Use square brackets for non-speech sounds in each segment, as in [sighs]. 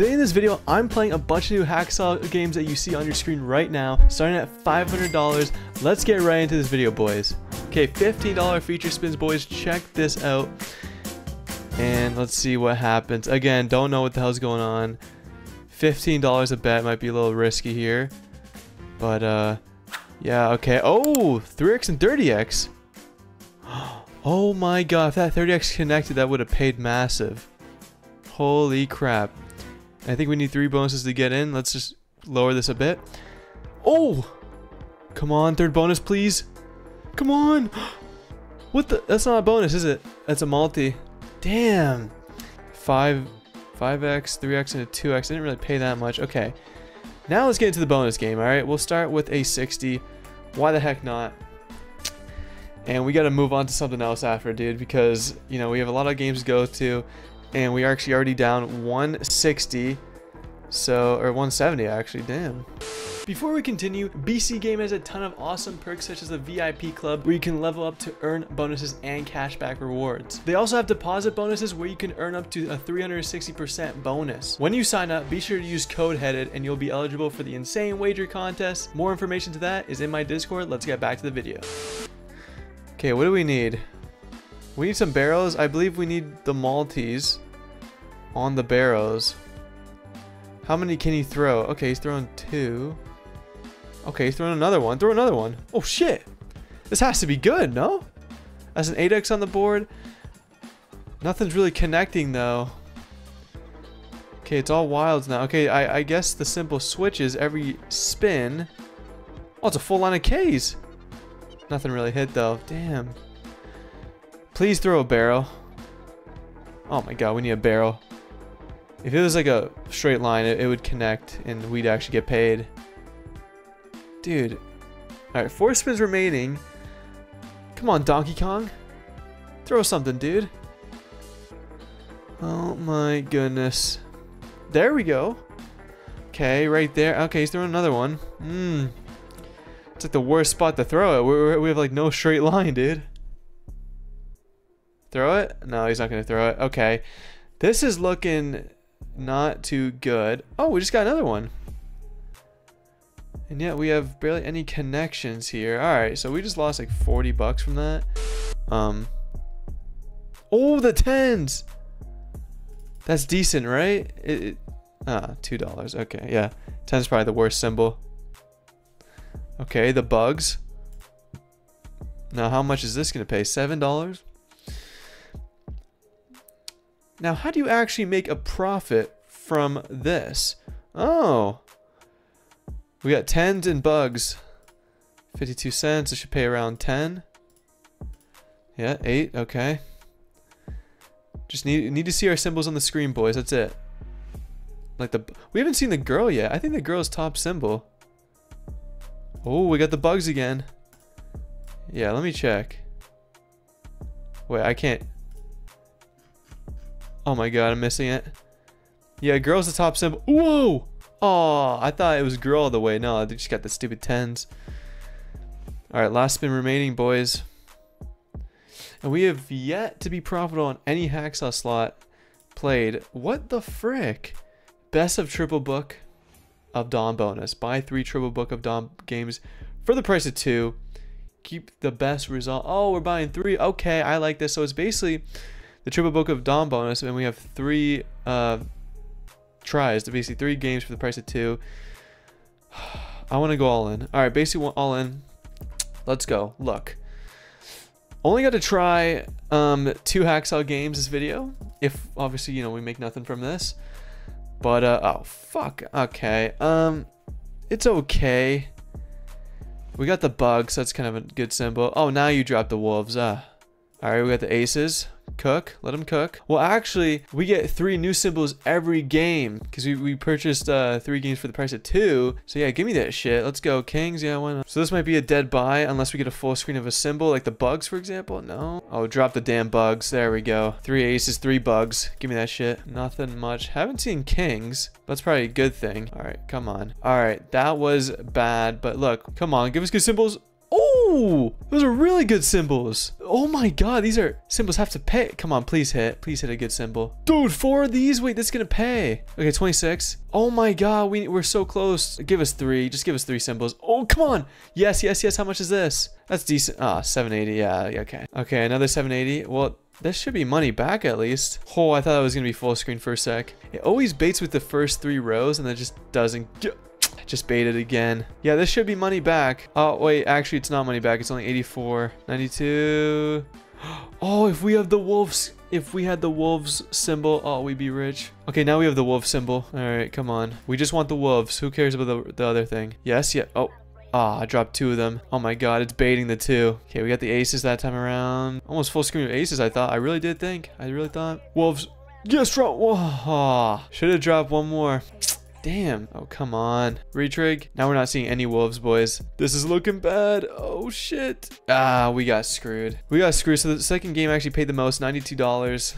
Today in this video, I'm playing a bunch of new Hacksaw games that you see on your screen right now, starting at $500. Let's get right into this video, boys. Okay, $15 feature spins, boys. Check this out. And let's see what happens. Again, don't know what the hell's going on. $15 a bet might be a little risky here. But, uh, yeah, okay. Oh, 3x and 30x. [gasps] Oh my god, if that 30x connected, that would have paid massive. Holy crap. I think we need three bonuses to get in. Let's just lower this a bit. Oh! Come on, third bonus, please. Come on! [gasps] What the? That's not a bonus, is it? That's a multi. Damn. 5, 5x, 3x, and a 2x. I didn't really pay that much. Okay. Now let's get into the bonus game, alright? We'll start with a 60. Why the heck not? And we got to move on to something else after, dude, because, you know, we have a lot of games to go to and we are actually already down 160 so or 170 actually damn before we continue, BC Game has a ton of awesome perks such as the VIP club where you can level up to earn bonuses and cashback rewards. They also have deposit bonuses where you can earn up to a 360% bonus. When you sign up, be sure to use code HEADED and you'll be eligible for the insane wager contest. More information to that is in my Discord. Let's get back to the video. Okay, what do we need? We need some barrels. I believe we need the Maltese on the barrels. How many can he throw? Okay, he's throwing two. Okay, he's throwing another one. Throw another one. Oh, shit. This has to be good, no? That's an 8x on the board. Nothing's really connecting, though. Okay, it's all wilds now. Okay, I, I guess the simple switch is every spin. Oh, it's a full line of Ks. Nothing really hit, though. Damn. Please throw a barrel. Oh my god, we need a barrel. If it was like a straight line, it, it would connect and we'd actually get paid. Dude. Alright, four spins remaining. Come on, Donkey Kong. Throw something, dude. Oh my goodness. There we go. Okay, right there. Okay, he's throwing another one. Mmm. It's like the worst spot to throw it. we we have like no straight line, dude. Throw it? No, he's not going to throw it. Okay. This is looking not too good. Oh, we just got another one. And yet we have barely any connections here. Alright, so we just lost like 40 bucks from that. Um. Oh, the tens! That's decent, right? It, it, ah, $2. Okay, yeah. 10's probably the worst symbol. Okay, the bugs. Now, how much is this to pay? $7? Now, how do you actually make a profit from this? Oh. We got tens and bugs. 52 cents. It should pay around 10. Yeah, 8. Okay. Just need need to see our symbols on the screen, boys. That's it. Like the We haven't seen the girl yet. I think the girl's top symbol. Oh, we got the bugs again. Yeah, let me check. Wait, I can't Oh my god, I'm missing it. Yeah, girl's the top symbol. Whoa! Oh, I thought it was girl all the way. No, they just got the stupid tens. Alright, last spin remaining, boys. And we have yet to be profitable on any hacksaw slot played. What the frick? Best of triple book of Dom bonus. Buy three triple book of Dom games for the price of two. Keep the best result. Oh, we're buying three. Okay, I like this. So it's basically the Triple Book of Dawn bonus, and we have three uh, tries, to basically three games for the price of two. [sighs] I want to go all in. All right, basically all in. Let's go. Look. Only got to try um, two Hacksaw games this video. If, obviously, you know, we make nothing from this. But, uh, oh, fuck. Okay. Um, it's okay. We got the bugs. So that's kind of a good symbol. Oh, now you drop the wolves. Uh. All right, we got the aces cook. Let them cook. Well, actually, we get three new symbols every game because we, we purchased uh, three games for the price of two. So yeah, give me that shit. Let's go. Kings, yeah, not? So this might be a dead buy unless we get a full screen of a symbol like the bugs, for example. No. Oh, drop the damn bugs. There we go. Three aces, three bugs. Give me that shit. Nothing much. Haven't seen kings. That's probably a good thing. All right, come on. All right, that was bad. But look, come on. Give us good symbols. Oh, those are really good symbols. Oh my god, these are symbols have to pay. Come on, please hit. Please hit a good symbol. Dude, four of these? Wait, this is gonna pay. Okay, 26. Oh my god, we, we're so close. Give us three. Just give us three symbols. Oh, come on. Yes, yes, yes. How much is this? That's decent. Ah, 780. Yeah, okay. Okay, another 780. Well, this should be money back at least. Oh, I thought it was going to be full screen for a sec. It always baits with the first three rows and then just doesn't. Just baited again. Yeah, this should be money back. Oh, wait, actually, it's not money back. It's only 84. 92. [gasps] Oh, if we have the wolves, if we had the wolves symbol, oh, we'd be rich. Okay, now we have the wolf symbol. All right, come on. We just want the wolves. Who cares about the, the other thing? Yes, yeah. Oh, Ah, I dropped two of them. Oh my god, it's baiting the two. Okay, we got the aces that time around. Almost full screen of aces, I thought. I really did think. I really thought. Wolves. Yes, drop. Oh, should have dropped one more. Damn. Oh, come on. Retrig. Now we're not seeing any wolves, boys. This is looking bad. Oh, shit. Ah, we got screwed. We got screwed. So the second game actually paid the most, $92.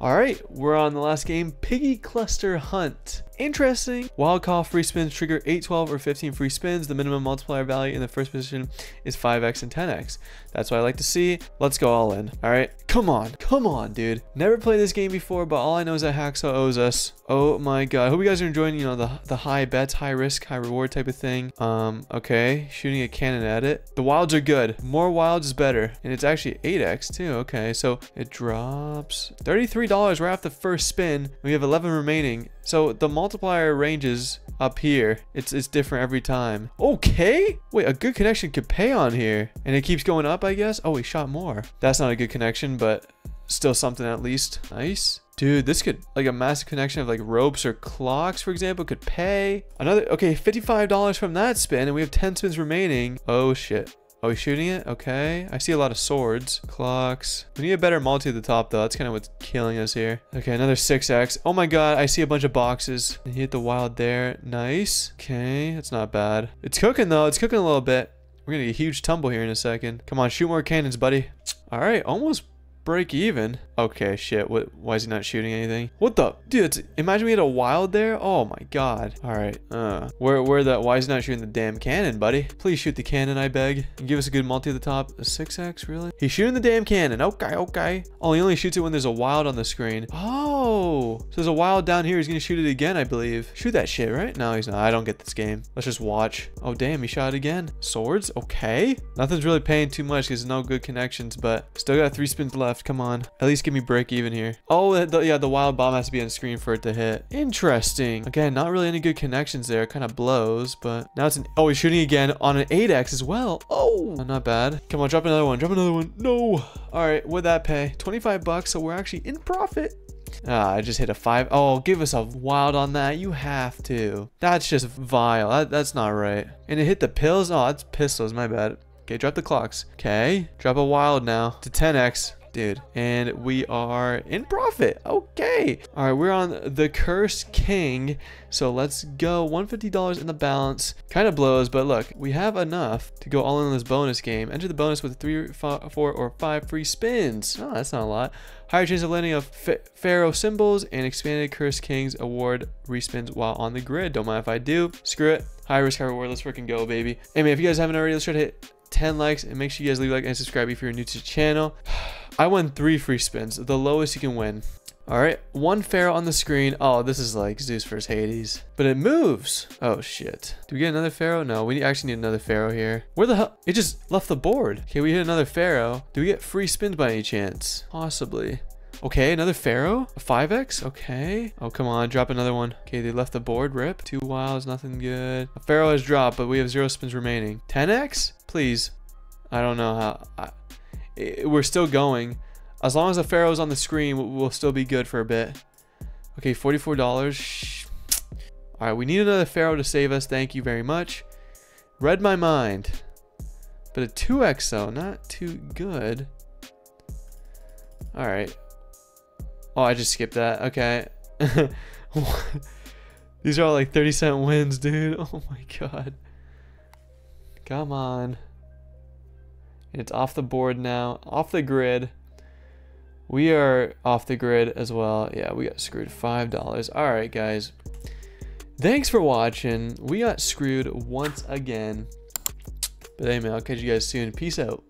All right, we're on the last game, Piggy Cluster Hunt. Interesting. Wild call free spins trigger 8, 12, or 15 free spins. The minimum multiplier value in the first position is 5x and 10x. That's what I like to see. Let's go all in. All right. Come on. Come on, dude. Never played this game before, but all I know is that Hacksaw owes us. Oh my god. I hope you guys are enjoying, you know, the, the high bets, high risk, high reward type of thing. Um, okay. Shooting a cannon at it. The wilds are good. More wilds is better. And it's actually 8x too. Okay. So it drops $33 right off the first spin. We have 11 remaining. So the multiplier ranges up here. It's it's different every time. Okay. Wait, a good connection could pay on here. And it keeps going up, I guess. Oh, he shot more. That's not a good connection, but still something at least. Nice. Dude, this could, like a massive connection of like ropes or clocks, for example, could pay. Another, okay, $55 from that spin, and we have 10 spins remaining. Oh, shit. Oh, he's shooting it? Okay. I see a lot of swords. Clocks. We need a better multi at the top, though. That's kind of what's killing us here. Okay, another 6x. Oh my god, I see a bunch of boxes. Hit the wild there. Nice. Okay, that's not bad. It's cooking, though. It's cooking a little bit. We're gonna get a huge tumble here in a second. Come on, shoot more cannons, buddy. All right, almost break even. Okay, shit. What? Why is he not shooting anything? What the? Dude, imagine we had a wild there. Oh my god. All right. Uh, where, where the? Why is he not shooting the damn cannon, buddy? Please shoot the cannon, I beg. And give us a good multi at the top. A 6x, really? He's shooting the damn cannon. Okay, okay. Oh, he only shoots it when there's a wild on the screen. Oh, so there's a wild down here. He's gonna shoot it again, I believe. Shoot that shit, right? No, he's not. I don't get this game. Let's just watch. Oh, damn, he shot it again. Swords? Okay. Nothing's really paying too much because no good connections, but still got three spins left. Come on. At least give me break even here. Oh, the, yeah, the wild bomb has to be on screen for it to hit. Interesting. Again, not really any good connections there. Kind of blows, but now it's an... Oh, he's shooting again on an 8x as well. Oh, not bad. Come on, drop another one. Drop another one. No. All right, what'd that pay? 25 bucks, so we're actually in profit. Ah, I just hit a five. Oh, give us a wild on that. You have to. That's just vile. That, that's not right. And it hit the pills? Oh, that's pistols. My bad. Okay, drop the clocks. Okay, drop a wild now to 10x dude. And we are in profit. Okay. All right, we're on the Curse King. So let's go. $150 in the balance. Kind of blows, but look, we have enough to go all in on this bonus game. Enter the bonus with three, four, or five free spins. Oh, that's not a lot. Higher chance of landing of Pharaoh symbols and expanded Curse Kings award respins while on the grid. Don't mind if I do. Screw it. High risk, high reward. Let's freaking go, baby. Hey, man, if you guys haven't already, let's try to hit 10 likes and make sure you guys leave a like and subscribe if you're new to the channel. I won three free spins, the lowest you can win. All right, one pharaoh on the screen. Oh, this is like Zeus vs. Hades. But it moves. Oh, shit. Do we get another pharaoh? No, we actually need another pharaoh here. Where the hell? It just left the board. Okay, we hit another pharaoh. Do we get free spins by any chance? Possibly. Okay, another pharaoh? A 5x? Okay. Oh, come on, drop another one. Okay, they left the board. Rip. Two wilds, nothing good. A pharaoh has dropped, but we have zero spins remaining. 10x? Please. I don't know how... I, we're still going. As long as the Pharaoh's on the screen, we'll still be good for a bit. Okay, $44. All right, we need another Pharaoh to save us. Thank you very much. Read my mind. But a 2x though, not too good. All right. Oh, I just skipped that. Okay. [laughs] These are all like 30 cent wins, dude. [laughs] Oh my god. Come on. It's off the board now, off the grid. We are off the grid as well. Yeah, we got screwed. $5. All right, guys. Thanks for watching. We got screwed once again. But hey, man, I'll catch you guys soon. Peace out.